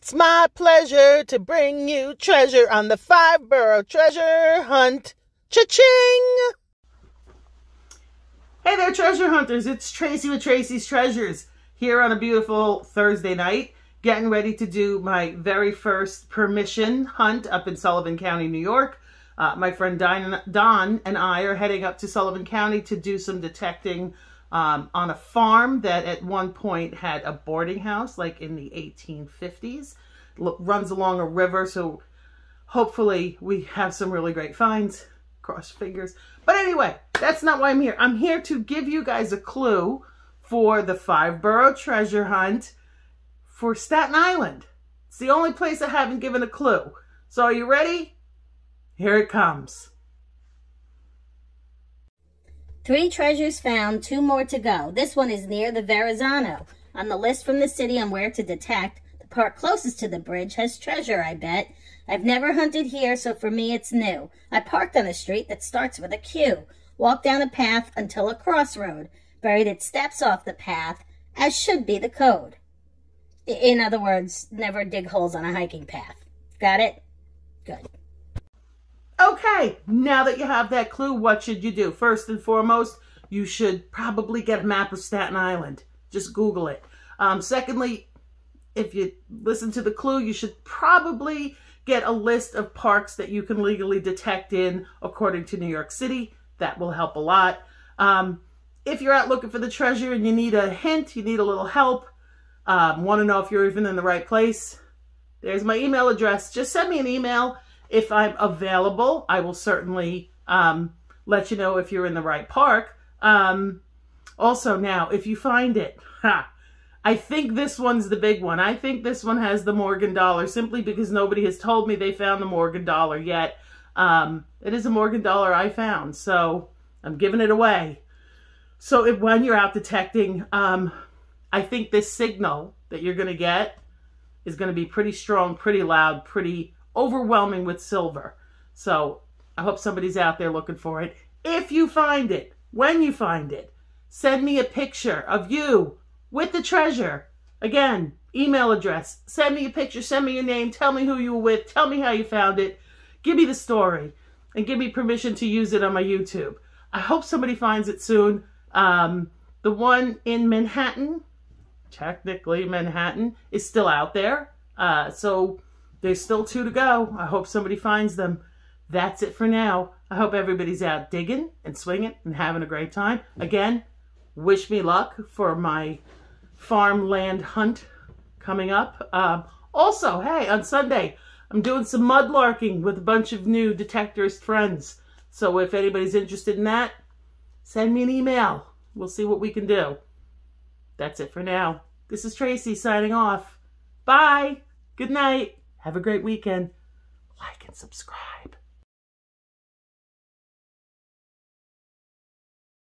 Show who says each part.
Speaker 1: It's my pleasure to bring you treasure on the five borough treasure hunt. Cha-ching! Hey there, treasure hunters. It's Tracy with Tracy's Treasures here on a beautiful Thursday night, getting ready to do my very first permission hunt up in Sullivan County, New York. Uh, my friend Don and I are heading up to Sullivan County to do some detecting um, on a farm that at one point had a boarding house, like in the 1850s. L runs along a river, so hopefully we have some really great finds. Cross fingers. But anyway, that's not why I'm here. I'm here to give you guys a clue for the five borough treasure hunt for Staten Island. It's the only place I haven't given a clue. So are you ready? Here it comes.
Speaker 2: Three treasures found, two more to go. This one is near the Verrazano. On the list from the city on where to detect, the part closest to the bridge has treasure, I bet. I've never hunted here, so for me it's new. I parked on a street that starts with a Q. Walked down a path until a crossroad. Buried its steps off the path, as should be the code. In other words, never dig holes on a hiking path. Got it? Good.
Speaker 1: Okay, now that you have that clue, what should you do? First and foremost, you should probably get a map of Staten Island. Just Google it. Um, secondly, if you listen to the clue, you should probably get a list of parks that you can legally detect in according to New York City. That will help a lot. Um, if you're out looking for the treasure and you need a hint, you need a little help, um, want to know if you're even in the right place, there's my email address. Just send me an email if I'm available, I will certainly um, let you know if you're in the right park. Um, also, now, if you find it, ha, I think this one's the big one. I think this one has the Morgan dollar simply because nobody has told me they found the Morgan dollar yet. Um, it is a Morgan dollar I found, so I'm giving it away. So if, when you're out detecting, um, I think this signal that you're going to get is going to be pretty strong, pretty loud, pretty overwhelming with silver. So I hope somebody's out there looking for it. If you find it, when you find it, send me a picture of you with the treasure. Again, email address. Send me a picture. Send me your name. Tell me who you were with. Tell me how you found it. Give me the story and give me permission to use it on my YouTube. I hope somebody finds it soon. Um, the one in Manhattan, technically Manhattan, is still out there. Uh, so there's still two to go. I hope somebody finds them. That's it for now. I hope everybody's out digging and swinging and having a great time. Again, wish me luck for my farmland hunt coming up. Um, also, hey, on Sunday, I'm doing some mudlarking with a bunch of new detectorist friends. So if anybody's interested in that, send me an email. We'll see what we can do. That's it for now. This is Tracy signing off. Bye. Good night. Have a great weekend. Like and subscribe.